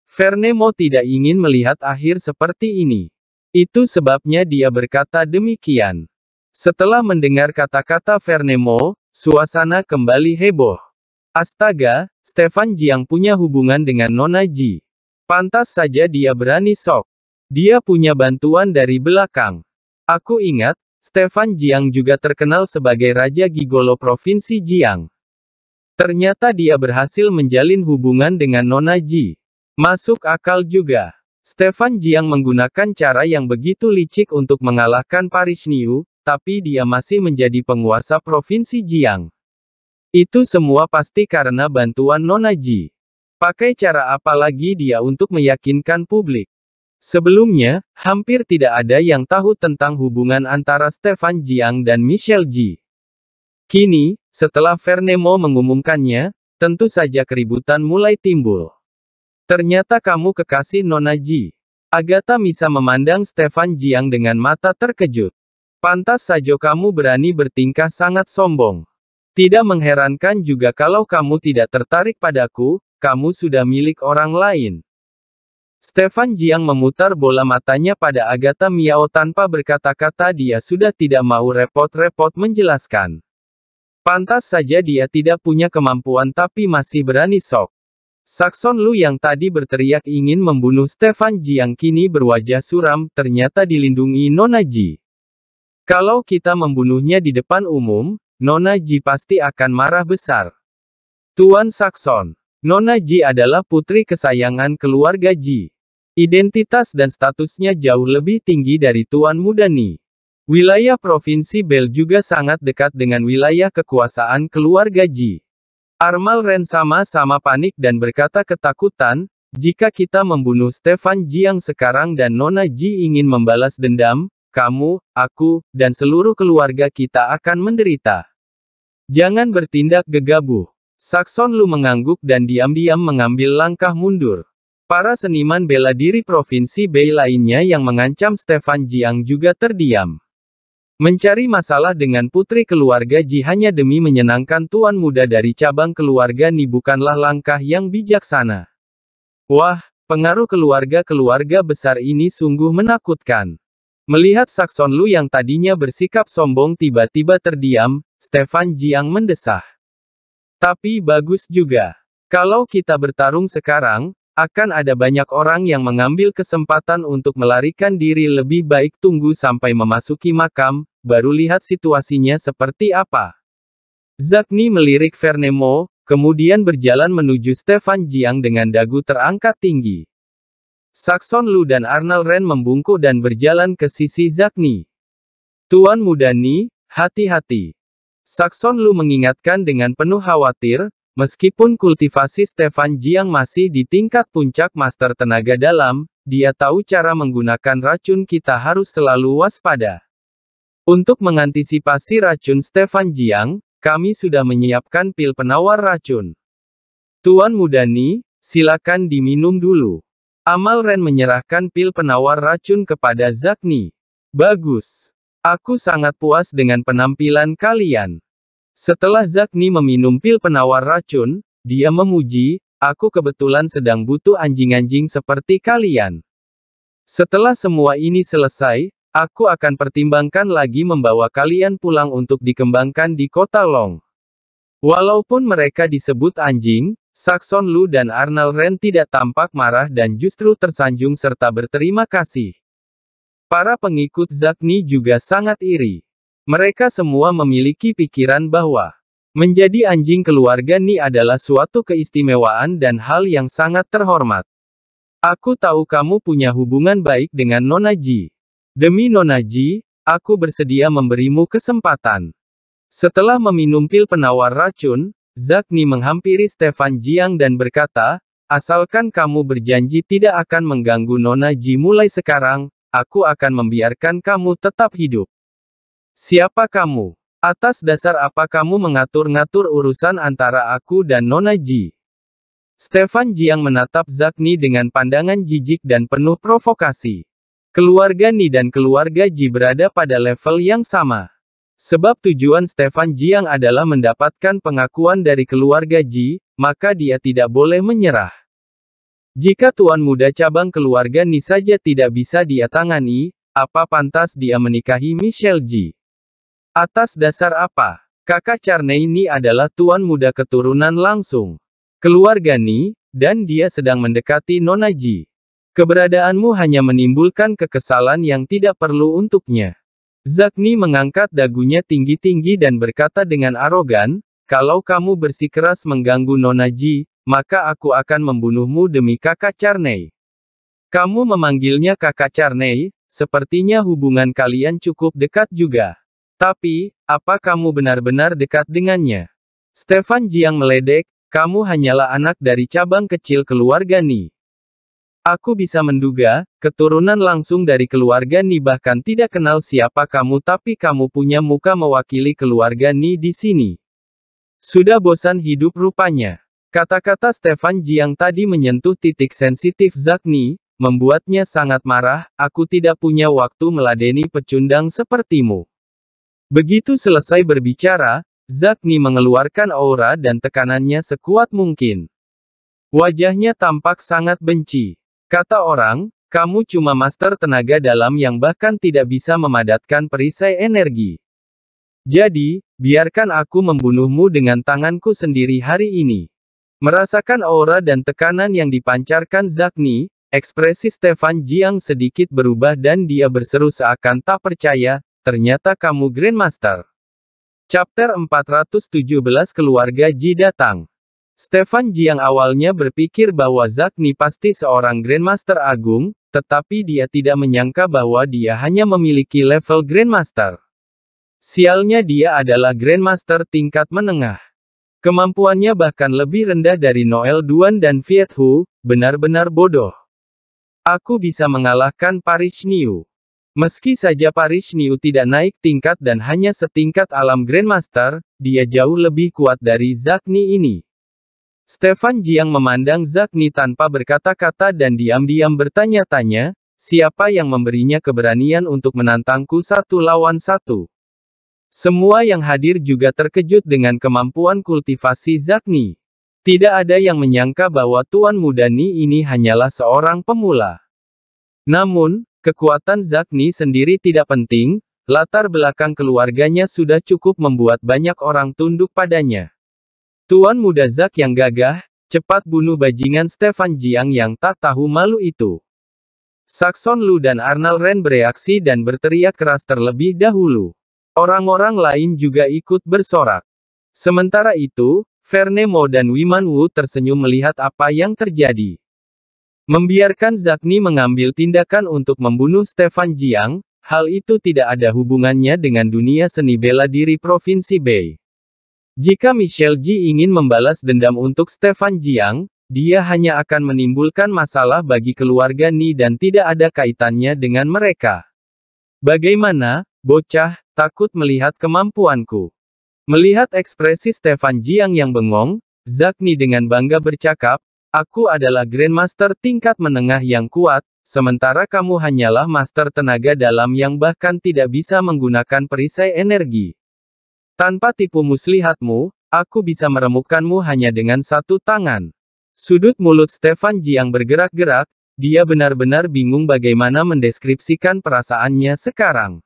Vernemo tidak ingin melihat akhir seperti ini. Itu sebabnya dia berkata demikian. Setelah mendengar kata-kata Vernemo, suasana kembali heboh. Astaga, Stefan Jiang punya hubungan dengan Nona Ji. Pantas saja dia berani sok. Dia punya bantuan dari belakang. Aku ingat, Stefan Jiang juga terkenal sebagai Raja Gigolo Provinsi Jiang. Ternyata dia berhasil menjalin hubungan dengan Nona Ji. Masuk akal juga. Stefan Jiang menggunakan cara yang begitu licik untuk mengalahkan Paris Niu, tapi dia masih menjadi penguasa Provinsi Jiang. Itu semua pasti karena bantuan Nona Ji. Pakai cara apa lagi dia untuk meyakinkan publik? Sebelumnya, hampir tidak ada yang tahu tentang hubungan antara Stefan Jiang dan Michelle Ji. Kini, setelah Vernemo mengumumkannya, tentu saja keributan mulai timbul. Ternyata kamu kekasih Nona Ji. Agatha bisa memandang Stefan Jiang dengan mata terkejut. Pantas saja kamu berani bertingkah sangat sombong. Tidak mengherankan juga kalau kamu tidak tertarik padaku, kamu sudah milik orang lain. Stefan Jiang memutar bola matanya pada Agatha Miao tanpa berkata-kata dia sudah tidak mau repot-repot menjelaskan. Pantas saja dia tidak punya kemampuan tapi masih berani sok. Sakson Lu yang tadi berteriak ingin membunuh Stefan Jiang kini berwajah suram, ternyata dilindungi Nona Ji. Kalau kita membunuhnya di depan umum, Nona Ji pasti akan marah besar. Tuan Sakson. Nona Ji adalah putri kesayangan keluarga Ji. Identitas dan statusnya jauh lebih tinggi dari Tuan Muda Ni. Wilayah Provinsi Bel juga sangat dekat dengan wilayah kekuasaan keluarga Ji. Armal Ren sama-sama panik dan berkata ketakutan, jika kita membunuh Stefan Jiang sekarang dan Nona Ji ingin membalas dendam, kamu, aku, dan seluruh keluarga kita akan menderita. Jangan bertindak gegabah. Sakson Lu mengangguk dan diam-diam mengambil langkah mundur. Para seniman bela diri Provinsi Bei lainnya yang mengancam Stefan Jiang juga terdiam. Mencari masalah dengan putri keluarga Ji hanya demi menyenangkan tuan muda dari cabang keluarga Ni bukanlah langkah yang bijaksana. Wah, pengaruh keluarga-keluarga besar ini sungguh menakutkan. Melihat Sakson Lu yang tadinya bersikap sombong tiba-tiba terdiam, Stefan Jiang mendesah. Tapi bagus juga. Kalau kita bertarung sekarang, akan ada banyak orang yang mengambil kesempatan untuk melarikan diri lebih baik tunggu sampai memasuki makam, baru lihat situasinya seperti apa. Zakni melirik Vernemo, kemudian berjalan menuju Stefan Jiang dengan dagu terangkat tinggi. Sakson Lu dan Arnal Ren membungkuk dan berjalan ke sisi Zakni. Tuan muda Ni, hati-hati. Sakson Lu mengingatkan dengan penuh khawatir, meskipun kultivasi Stefan Jiang masih di tingkat puncak master tenaga dalam, dia tahu cara menggunakan racun kita harus selalu waspada. Untuk mengantisipasi racun Stefan Jiang, kami sudah menyiapkan pil penawar racun. Tuan muda Ni, silakan diminum dulu. Amal Ren menyerahkan pil penawar racun kepada Zakni. Bagus. Aku sangat puas dengan penampilan kalian. Setelah Zakni meminum pil penawar racun, dia memuji, aku kebetulan sedang butuh anjing-anjing seperti kalian. Setelah semua ini selesai, aku akan pertimbangkan lagi membawa kalian pulang untuk dikembangkan di kota Long. Walaupun mereka disebut anjing, Sakson Lu dan Arnal Ren tidak tampak marah dan justru tersanjung serta berterima kasih. Para pengikut Zakni juga sangat iri. Mereka semua memiliki pikiran bahwa menjadi anjing keluarga Ni adalah suatu keistimewaan dan hal yang sangat terhormat. Aku tahu kamu punya hubungan baik dengan Nona Ji. Demi Nona Ji, aku bersedia memberimu kesempatan. Setelah meminum pil penawar racun, Zakni menghampiri Stefan Jiang dan berkata, asalkan kamu berjanji tidak akan mengganggu Nona Ji mulai sekarang, aku akan membiarkan kamu tetap hidup. Siapa kamu? Atas dasar apa kamu mengatur-ngatur urusan antara aku dan Nona Ji? Stefan Jiang menatap Zakni dengan pandangan jijik dan penuh provokasi. Keluarga Ni dan keluarga Ji berada pada level yang sama. Sebab tujuan Stefan Jiang adalah mendapatkan pengakuan dari keluarga Ji, maka dia tidak boleh menyerah. Jika tuan muda cabang keluarga Ni saja tidak bisa dia tangani, apa pantas dia menikahi Michelle Ji? Atas dasar apa? Kakak Charney ini adalah tuan muda keturunan langsung. Keluarga Ni, dan dia sedang mendekati Nona Ji. Keberadaanmu hanya menimbulkan kekesalan yang tidak perlu untuknya. Zakni mengangkat dagunya tinggi-tinggi dan berkata dengan arogan, kalau kamu bersikeras mengganggu Nona Ji, maka aku akan membunuhmu demi kakak Charney. Kamu memanggilnya kakak Charney, sepertinya hubungan kalian cukup dekat juga. Tapi, apa kamu benar-benar dekat dengannya? Stefan Jiang meledek, kamu hanyalah anak dari cabang kecil keluarga Ni. Aku bisa menduga, keturunan langsung dari keluarga Ni bahkan tidak kenal siapa kamu tapi kamu punya muka mewakili keluarga Ni di sini. Sudah bosan hidup rupanya. Kata-kata Stefan Jiang tadi menyentuh titik sensitif Zakni, membuatnya sangat marah, aku tidak punya waktu meladeni pecundang sepertimu. Begitu selesai berbicara, Zakni mengeluarkan aura dan tekanannya sekuat mungkin. Wajahnya tampak sangat benci. Kata orang, kamu cuma master tenaga dalam yang bahkan tidak bisa memadatkan perisai energi. Jadi, biarkan aku membunuhmu dengan tanganku sendiri hari ini. Merasakan aura dan tekanan yang dipancarkan Zakni, ekspresi Stefan Jiang sedikit berubah dan dia berseru seakan tak percaya, ternyata kamu Grandmaster. Chapter 417 Keluarga Ji datang. Stefan Jiang awalnya berpikir bahwa Zakni pasti seorang Grandmaster Agung, tetapi dia tidak menyangka bahwa dia hanya memiliki level Grandmaster. Sialnya dia adalah Grandmaster tingkat menengah. Kemampuannya bahkan lebih rendah dari Noel Duan dan Viet Hu, benar-benar bodoh. Aku bisa mengalahkan Paris Niu. Meski saja Paris Niu tidak naik tingkat dan hanya setingkat alam Grandmaster, dia jauh lebih kuat dari Zakni ini. Stefan Jiang memandang Zakni tanpa berkata-kata dan diam-diam bertanya-tanya, siapa yang memberinya keberanian untuk menantangku satu lawan satu. Semua yang hadir juga terkejut dengan kemampuan kultivasi Zakni. Tidak ada yang menyangka bahwa Tuan Muda Ni ini hanyalah seorang pemula. Namun, kekuatan Zakni sendiri tidak penting, latar belakang keluarganya sudah cukup membuat banyak orang tunduk padanya. Tuan Muda Zak yang gagah, cepat bunuh bajingan Stefan Jiang yang tak tahu malu itu. Saxon Lu dan Arnold Ren bereaksi dan berteriak keras terlebih dahulu. Orang-orang lain juga ikut bersorak. Sementara itu, Verne dan Wiman Wu tersenyum melihat apa yang terjadi. Membiarkan Zakni mengambil tindakan untuk membunuh Stefan Jiang, hal itu tidak ada hubungannya dengan dunia seni bela diri Provinsi Bei. Jika Michelle Ji ingin membalas dendam untuk Stefan Jiang, dia hanya akan menimbulkan masalah bagi keluarga Ni dan tidak ada kaitannya dengan mereka. Bagaimana, bocah, takut melihat kemampuanku. Melihat ekspresi Stefan Jiang yang bengong, Zakni dengan bangga bercakap, aku adalah Grandmaster tingkat menengah yang kuat, sementara kamu hanyalah master tenaga dalam yang bahkan tidak bisa menggunakan perisai energi. Tanpa tipu muslihatmu, aku bisa meremukkanmu hanya dengan satu tangan. Sudut mulut Stefan Jiang bergerak-gerak, dia benar-benar bingung bagaimana mendeskripsikan perasaannya sekarang.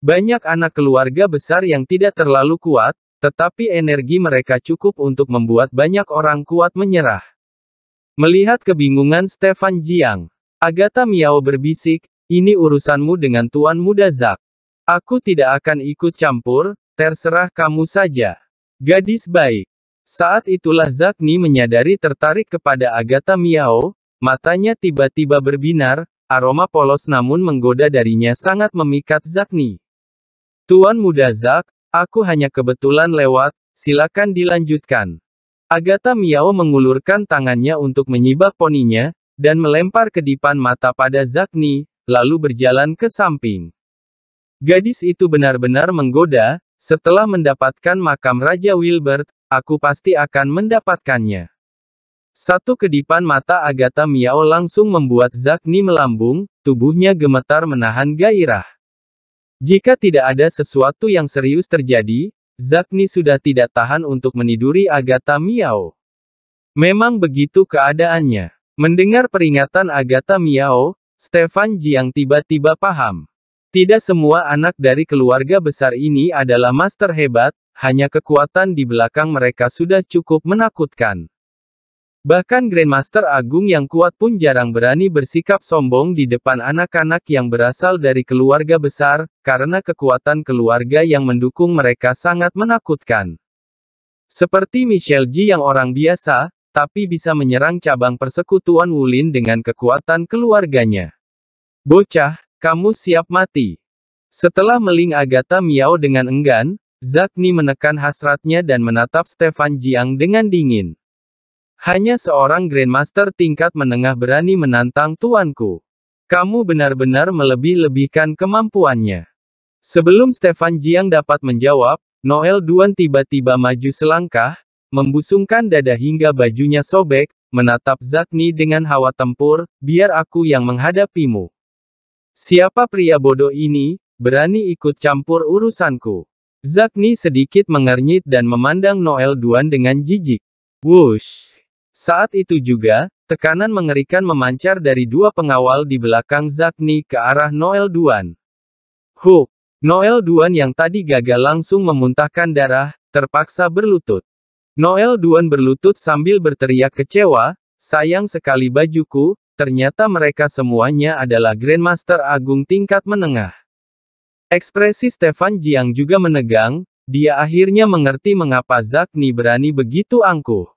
Banyak anak keluarga besar yang tidak terlalu kuat, tetapi energi mereka cukup untuk membuat banyak orang kuat menyerah. Melihat kebingungan Stefan Jiang, Agatha Miao berbisik, ini urusanmu dengan Tuan Muda Zak. Aku tidak akan ikut campur, terserah kamu saja. Gadis baik. Saat itulah Zakni menyadari tertarik kepada Agatha Miao, matanya tiba-tiba berbinar, aroma polos namun menggoda darinya sangat memikat Zakni. Tuan Muda Zak, aku hanya kebetulan lewat, silakan dilanjutkan. Agatha Miao mengulurkan tangannya untuk menyibak poninya, dan melempar kedipan mata pada Zakni, lalu berjalan ke samping. Gadis itu benar-benar menggoda, setelah mendapatkan makam Raja Wilbert, aku pasti akan mendapatkannya. Satu kedipan mata Agatha Miao langsung membuat Zakni melambung, tubuhnya gemetar menahan gairah. Jika tidak ada sesuatu yang serius terjadi, Zakni sudah tidak tahan untuk meniduri Agatha Miao. Memang begitu keadaannya. Mendengar peringatan Agatha Miao, Stefan Jiang tiba-tiba paham. Tidak semua anak dari keluarga besar ini adalah master hebat, hanya kekuatan di belakang mereka sudah cukup menakutkan. Bahkan Grandmaster Agung yang kuat pun jarang berani bersikap sombong di depan anak-anak yang berasal dari keluarga besar, karena kekuatan keluarga yang mendukung mereka sangat menakutkan. Seperti Michelle Ji yang orang biasa, tapi bisa menyerang cabang persekutuan Wulin dengan kekuatan keluarganya. Bocah, kamu siap mati. Setelah meling Agatha Miao dengan enggan, Zakni menekan hasratnya dan menatap Stefan Jiang dengan dingin. Hanya seorang Grandmaster tingkat menengah berani menantang tuanku. Kamu benar-benar melebih-lebihkan kemampuannya. Sebelum Stefan Jiang dapat menjawab, Noel Duan tiba-tiba maju selangkah, membusungkan dada hingga bajunya sobek, menatap Zakni dengan hawa tempur, biar aku yang menghadapimu. Siapa pria bodoh ini, berani ikut campur urusanku? Zakni sedikit mengernyit dan memandang Noel Duan dengan jijik. Wush! Saat itu juga, tekanan mengerikan memancar dari dua pengawal di belakang Zakni ke arah Noel Duan. Huk! Noel Duan yang tadi gagal langsung memuntahkan darah, terpaksa berlutut. Noel Duan berlutut sambil berteriak kecewa, sayang sekali bajuku, ternyata mereka semuanya adalah Grandmaster Agung tingkat menengah. Ekspresi Stefan Jiang juga menegang, dia akhirnya mengerti mengapa Zakni berani begitu angkuh.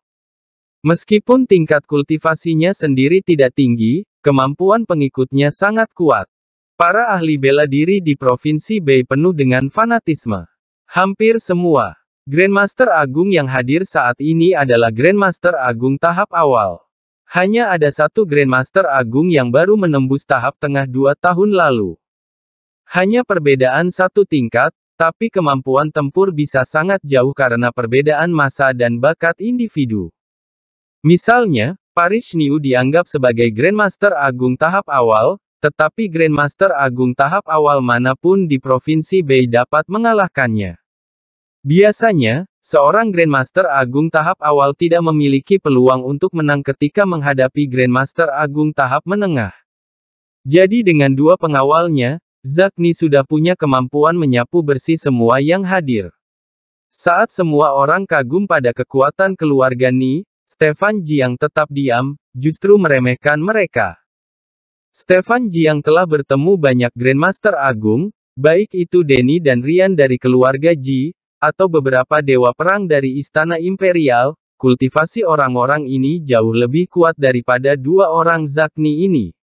Meskipun tingkat kultivasinya sendiri tidak tinggi, kemampuan pengikutnya sangat kuat. Para ahli bela diri di Provinsi Bei penuh dengan fanatisme. Hampir semua Grandmaster Agung yang hadir saat ini adalah Grandmaster Agung tahap awal. Hanya ada satu Grandmaster Agung yang baru menembus tahap tengah dua tahun lalu. Hanya perbedaan satu tingkat, tapi kemampuan tempur bisa sangat jauh karena perbedaan masa dan bakat individu. Misalnya, Paris Niu dianggap sebagai Grandmaster Agung tahap awal, tetapi Grandmaster Agung tahap awal mana pun di Provinsi Bei dapat mengalahkannya. Biasanya, seorang Grandmaster Agung tahap awal tidak memiliki peluang untuk menang ketika menghadapi Grandmaster Agung tahap menengah. Jadi dengan dua pengawalnya, Zakni sudah punya kemampuan menyapu bersih semua yang hadir. Saat semua orang kagum pada kekuatan keluarga Ni, Stefan Jiang tetap diam, justru meremehkan mereka. Stefan Jiang telah bertemu banyak Grandmaster Agung, baik itu Denny dan Rian dari keluarga Ji, atau beberapa dewa perang dari Istana Imperial, kultivasi orang-orang ini jauh lebih kuat daripada dua orang Zakni ini.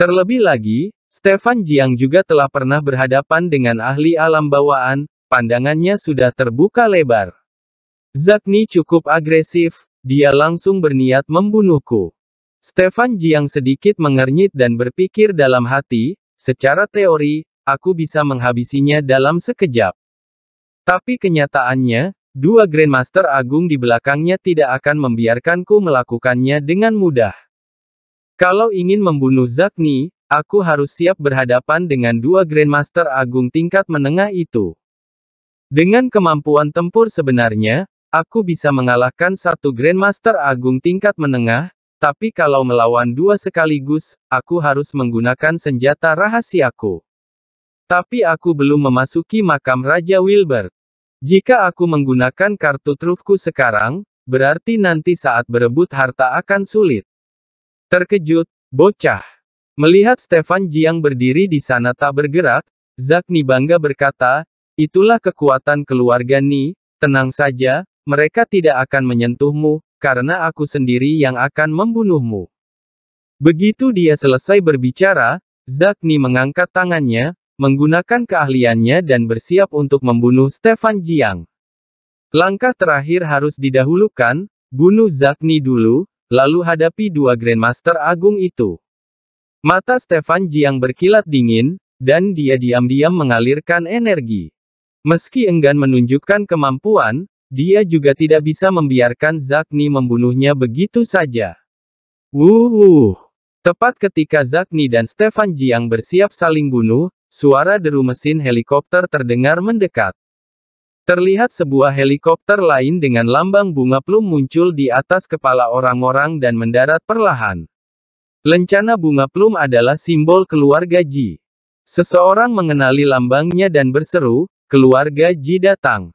Terlebih lagi, Stefan Jiang juga telah pernah berhadapan dengan ahli alam bawaan, pandangannya sudah terbuka lebar. Zakni cukup agresif, dia langsung berniat membunuhku. Stefan Jiang sedikit mengernyit dan berpikir dalam hati, secara teori, aku bisa menghabisinya dalam sekejap. Tapi kenyataannya, dua Grandmaster Agung di belakangnya tidak akan membiarkanku melakukannya dengan mudah. Kalau ingin membunuh Zakni, aku harus siap berhadapan dengan dua Grandmaster Agung tingkat menengah itu. Dengan kemampuan tempur sebenarnya, Aku bisa mengalahkan satu Grandmaster Agung tingkat menengah, tapi kalau melawan dua sekaligus, aku harus menggunakan senjata rahasiaku. Tapi aku belum memasuki makam Raja Wilbert. Jika aku menggunakan kartu trufku sekarang, berarti nanti saat berebut harta akan sulit. Terkejut, bocah. Melihat Stefan Jiang berdiri di sana tak bergerak, Zakni bangga berkata, itulah kekuatan keluarga Ni, tenang saja, mereka tidak akan menyentuhmu, karena aku sendiri yang akan membunuhmu. Begitu dia selesai berbicara, Zakni mengangkat tangannya, menggunakan keahliannya dan bersiap untuk membunuh Stefan Jiang. Langkah terakhir harus didahulukan, bunuh Zakni dulu, lalu hadapi dua Grandmaster Agung itu. Mata Stefan Jiang berkilat dingin, dan dia diam-diam mengalirkan energi. Meski enggan menunjukkan kemampuan, dia juga tidak bisa membiarkan Zakni membunuhnya begitu saja. Wuh! Tepat ketika Zakni dan Stefan Jiang bersiap saling bunuh, suara deru mesin helikopter terdengar mendekat. Terlihat sebuah helikopter lain dengan lambang bunga plum muncul di atas kepala orang-orang dan mendarat perlahan. Lencana bunga plum adalah simbol keluarga Ji. Seseorang mengenali lambangnya dan berseru, keluarga Ji datang.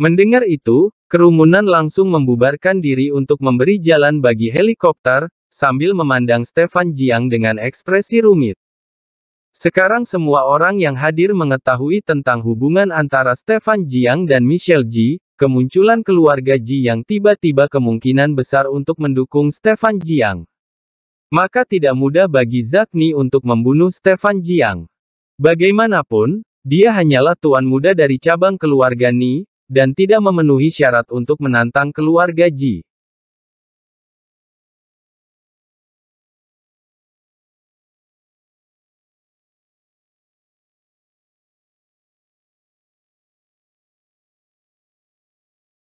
Mendengar itu, kerumunan langsung membubarkan diri untuk memberi jalan bagi helikopter, sambil memandang Stefan Jiang dengan ekspresi rumit. Sekarang semua orang yang hadir mengetahui tentang hubungan antara Stefan Jiang dan Michelle Ji, kemunculan keluarga Ji yang tiba-tiba kemungkinan besar untuk mendukung Stefan Jiang. Maka tidak mudah bagi Zakni untuk membunuh Stefan Jiang. Bagaimanapun, dia hanyalah tuan muda dari cabang keluarga Ni, dan tidak memenuhi syarat untuk menantang keluarga Ji.